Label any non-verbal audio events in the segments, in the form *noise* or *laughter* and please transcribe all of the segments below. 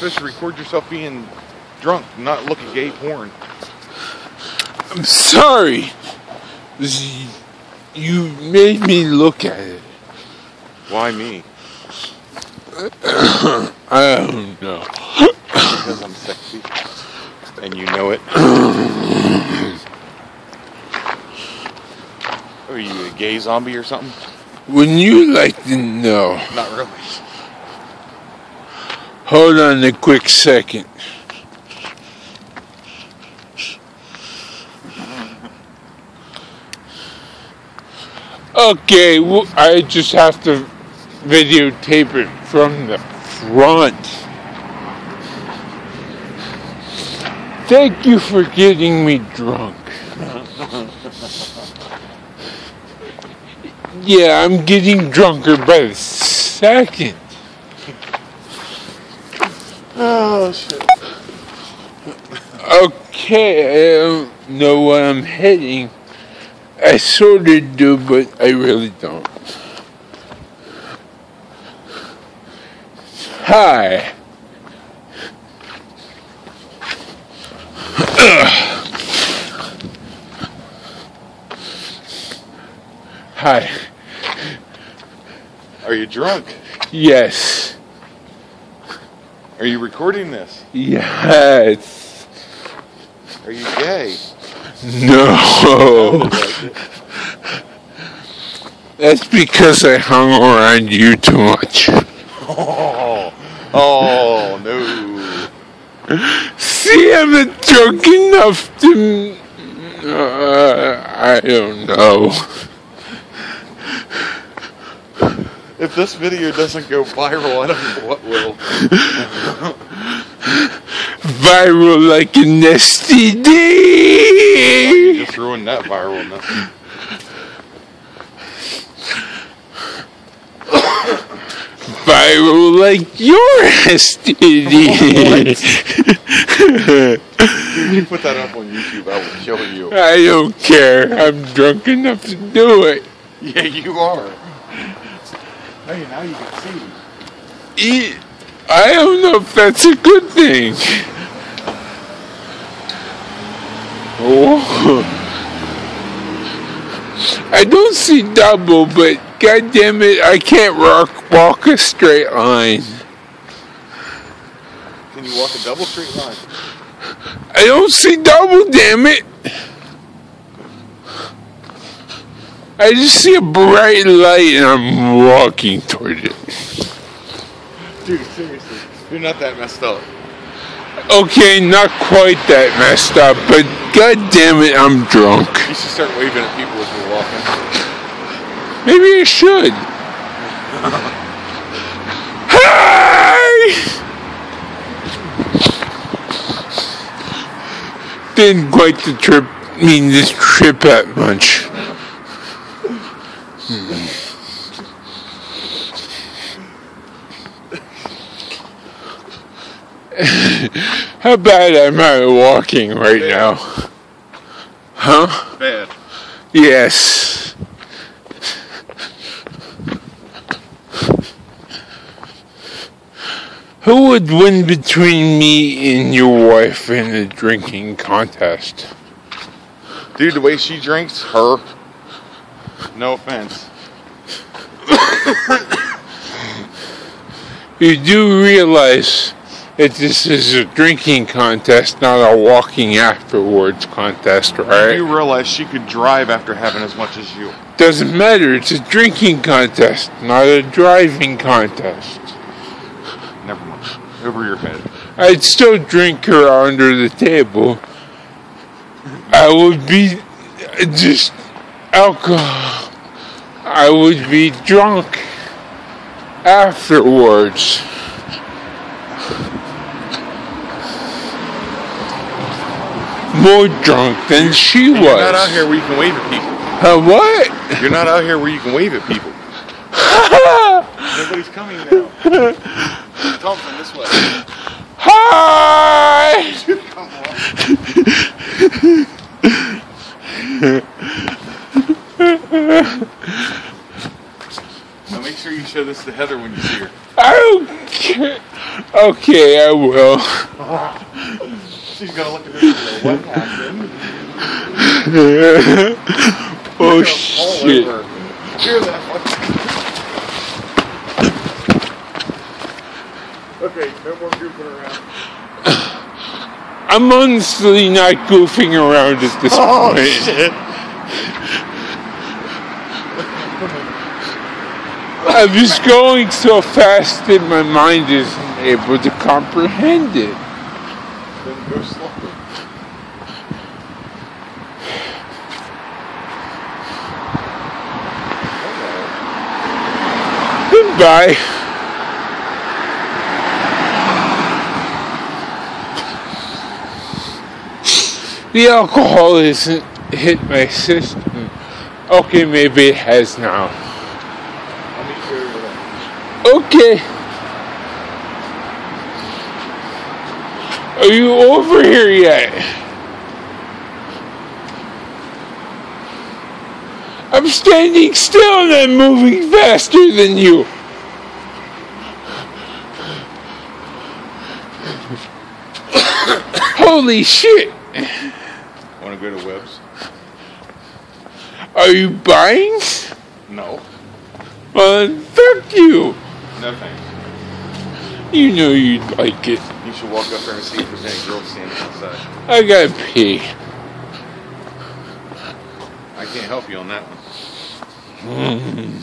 supposed to record yourself being drunk, not look at gay porn. I'm sorry. You made me look at it. Why me? *clears throat* I don't know. Because I'm sexy. And you know it. *clears throat* Are you a gay zombie or something? When you like to know. Not really. Hold on a quick second. Okay, well, I just have to videotape it from the front. Thank you for getting me drunk. yeah, I'm getting drunker by the second. Oh shit. Okay, um, I don't know where I'm heading. I sort of do, but I really don't. Hi. Hi. Are you drunk? Yes. Are you recording this? Yes. Are you gay? No. That's because I hung around you too much. Oh, *laughs* oh no. See, I'm not drunk enough to. Uh, I don't know. If this video doesn't go viral, I don't know what will. Viral like an STD. You just ruined that viralness. Viral like your STD. Dude, you put that up on YouTube, I will kill you. I don't care. I'm drunk enough to do it. Yeah, you are. Hey, now you can see. E- I don't know if that's a good thing. Oh. I don't see double, but god damn it, I can't rock, walk a straight line. Can you walk a double straight line? I don't see double, damn it. I just see a bright light and I'm walking toward it. Dude, seriously. You're not that messed up. Okay, not quite that messed up, but god damn it, I'm drunk. You should start waving at people as you're walking. Maybe I should. Hi! Didn't quite the trip mean this trip that much. *laughs* How bad am I walking right now? Huh? Bad. Yes. Who would win between me and your wife in a drinking contest? Dude, the way she drinks, her. No offense. *coughs* You do realize that this is a drinking contest, not a walking afterwards contest, right? You right? realize she could drive after having as much as you. Doesn't matter, it's a drinking contest, not a driving contest. Never mind. Over your head. I'd still drink her under the table. I would be just alcohol. I would be drunk afterwards. More drunk than she was. You're not out here where you can wave at people. Uh, what? You're not out here where you can wave at people. *laughs* Nobody's coming now. Thompson, this way. Hi! Now make sure you show this to Heather when you see her. I. *laughs* Okay, I will. *laughs* She's gonna look at me and go, what *laughs* happened? oh shit. Hear that fucking... Okay, no more goofing around. I'm honestly not goofing around at this Oh point. shit! I'm just going so fast that my mind isn't able to comprehend it. Then go slow. Goodbye. The alcohol hasn't hit my system. Okay, maybe it has now. I'll meet you over there. Okay. Are you over here yet? I'm standing still and I'm moving faster than you. *coughs* Holy shit. Wanna go to Webb's? Are you buying? No. Well, fuck you. No thanks. You know you'd like it. You should walk up there and see if there's any girls standing outside. I gotta pee. I can't help you on that one. *laughs*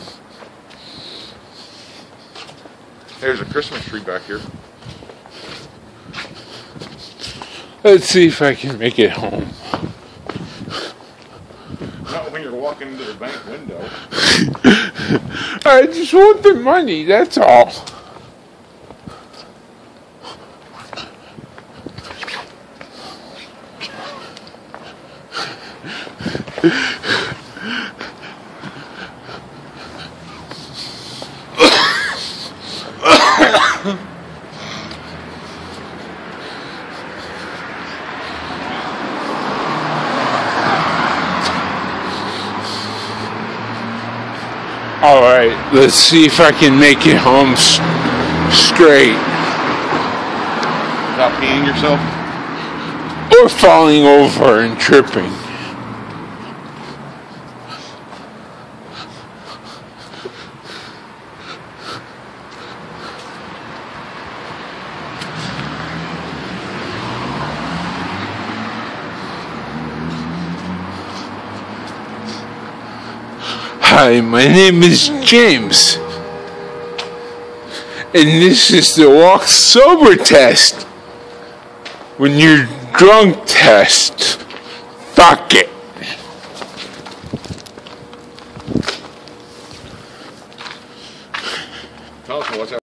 There's a Christmas tree back here. Let's see if I can make it home. Not when you're walking into the bank window. I just want the money, that's all. All right, let's see if I can make it home s- straight Without peeing yourself? or falling over and tripping. Hi, my name is James. And this is the walk sober test. When you're drunk test. Fuck it.